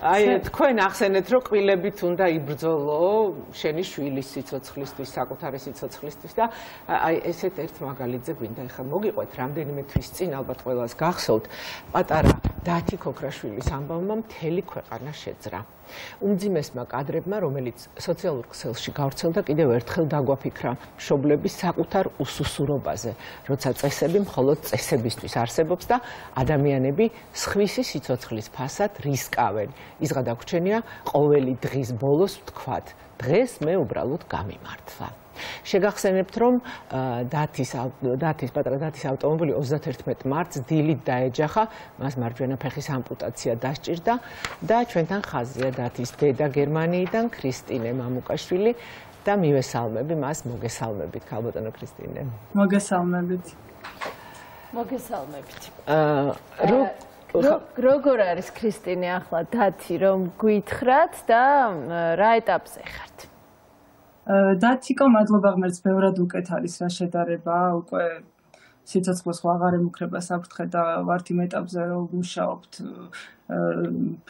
აი თქვენ ახსენეთ რომ ყვილებით უნდა იბრძოლო შენი შვილის სიცოცხლისთვის, საკუთარი სიცოცხლისთვის და აი ესეთ ერთ მაგალითზე გვინდა ახლა მოგიყვეთ რამდენიმე თვის წინ ალბათ ყველას გახსოვთ. პატარა დათი ქოქრაშვილის ამბავმა მთელი ქვეყანა შეძრა. უმძიმესმა კადრებმა, რომელიც სოციალურ ქსელში გავრცელდა, კიდევ ერთხელ დაგვაფიქრა მშობლების საკუთარ უსუსურობაზე, როცა წესები მხოლოდ წესებისთვის არსებობს და ადამიანები სხვისი სიცოცხლის ფასად რისკავენ. ის გადაგვრჩენია ყოველი დღის ბოლოს ვთქვათ, დღეს მე უბრალოდ გამიმართვა. შეგახსენებთ რომ დათის დათის პატრა დათის ავტომობილი 31 მარტს დილით დაეჯახა მას მარჯვენა ფეხის ამპუტაცია დასჭირდა და ჩვენთან ხაზია დათის დედა გერმანიიდან ქრისტინე მამუკაშვილი და მივესალმები მას მოგესალმებით ქალბატონო ქრისტინე. მოგესალმებით. მოგესალმებით. აა როგორ არის ქრისტინე ახლა დათი რომ გვითხრათ და რა ეტაპზე ხართ დათიკო მადლობა ღმერთს ბევრად უკეთ არის რა შედარება უკვე სიცოცხლეს ხო აღარ ემუქრება საფრთხე და ვართ იმ ეტაპზე რომ მუშაობთ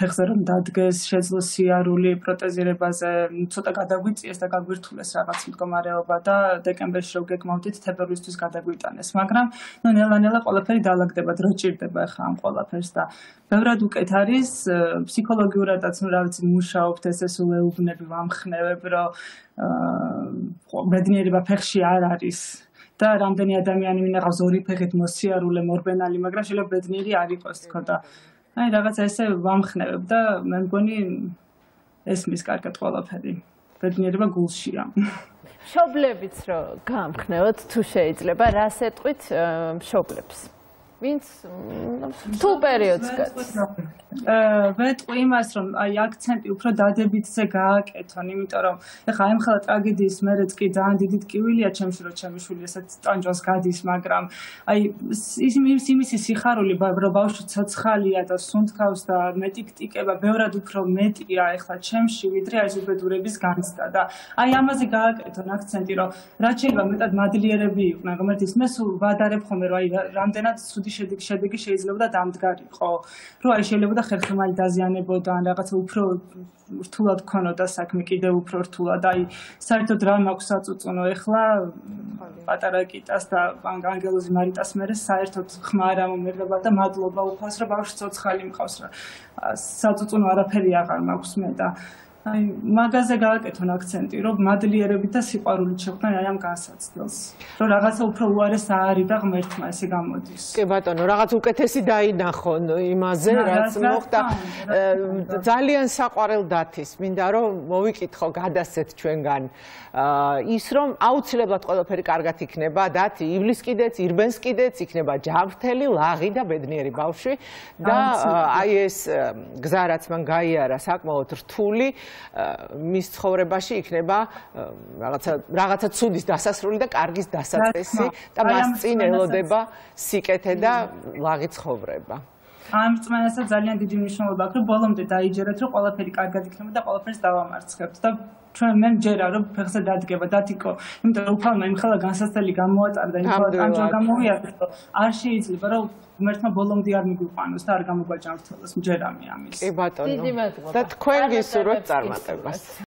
ფეხზე რომ დადგეს შეძლოს სიარული პროტეზირებაზე ცოტა გადაგვიწიეს და გაგვირთულეს რაღაც მდგომარეობა და დეკემბერში რომ გეკმავდით თებერვლისთვის გადაგვიტანეს. მაგრამ ნუ ნელა-ნელა ყველაფერი დაალაგდება დრო ჭირდება ხა ამ ყველაფერს და ბევრად უკეთ არის ფსიქოლოგიურადაც ნუ რა ვიცი მუშაობთ ესე სულ ეუბნები ვამხნევებ რომ ბედნიერება ფეხში არ არის და რამდენი ადამიანი მინაღავს ორი ფეხით მოსიარულე მორბენალი, მაგრამ შეიძლება ბედნიერი არ იყოს თქო და აი რაღაცა ესე ვამხნევებ და მე მგონი ესმის კარგად ყველაფერი. ბედნიერება გულშია. მშობლებიც რო გამხნევოთ თუ შეიძლება, რას ეტყვით მშობლებს? ვინც თუ პერიოდს გაწ. აა ვეტყვი იმას რომ აი აქცენტი უფრო დადებითზე გააკეთონ, იმიტომ რომ ეხლა აი მხოლოდ ტრაგედიის მერეც კი ძალიან დიდი ტკივილია ჩემში რომ ჩემი შვილი ესეც ტანჯოს გადის, მაგრამ აი ის იმის იმისი სიხარული რომ ბავშვი ცოცხალია და სუნთქავს და მეტი კტიკება ბევრად უფრო მეტია ეხლა ჩემში ვიდრე აი ზუბედურების განცდა და აი ამაზე გააკეთონ აქცენტი რომ რაც შეიძლება მეტად მადლიერები იყვნენ, რომელიც მე სულ ვადარებ ხოლმე რომ აი რამდენად ცუდი შედეგი შედეგი შეიძლება და დამდგარიყო. რომ აი შეიძლება და ხერხემალი დაზიანებოდა ან რაღაცა უფრო რთულად ქონოდა საქმე კიდევ უფრო რთულად. აი საერთოდ რა მაქვს საწუწუნო ეხლა პატარა კიტას და ანგელოზი მარიტას მერე საერთოდ ხმა არ ამომერდება და მადლობა უფას რომ ბავშვი ცოცხალი მყავს რა. საწუწუნო არაფერი აღარ მაქვს მე და აი მაგაზე გააკეთონ აქცენტი, რომ მადლიერებით და სიყვარულით შეხვდნენ აი ამ განსაცდელს. რომ რაღაცა უფრო უარეს არის და ღმერთმა ესე გამოდის. კი ბატონო, რაღაც უკეთესი დაინახონ იმაზე, რაც მოხდა. ძალიან საყვარელ დათის, მინდა რომ მოვიკითხო გადასცეთ ჩვენგან. ის რომ აუცილებლად ყველაფერი კარგად იქნება, დათი ივლის კიდეც, ირბენს კიდეც, იქნება ჯანმრთელი, ლაღი და ბედნიერი ბავშვი და აი ეს გზა რაც მან გაიარა საკმაოდ რთული მის ცხოვრებაში იქნება რაღაცა რაღაცა ცუდის დასასრული და კარგის დასაწყისი და მას წინ ელოდება სიკეთე და ლაღი ცხოვრება. ამ წმენასაც ძალიან დიდი მნიშვნელობა აქვს, რომ ბოლომდე დაიჯერეთ, რომ ყველაფერი კარგად იქნება და ყველაფერს დავამარცხებთ. და ჩვენ მე მჯერა რომ ფეხზე დადგება დათიკო, იმიტომ რომ უფალმა იმ ხელა განსაცდელი გამოაწარდა, იმ ხელა კანჯვა გამოვიარდა, არ შეიძლება რომ ღმერთმა ბოლომდე არ მიგვიყვანოს და არ გამოგვაჯანმრთელოს მჯერამი ამის. კი ბატონო. და თქვენ გისურვებთ წარმატებას.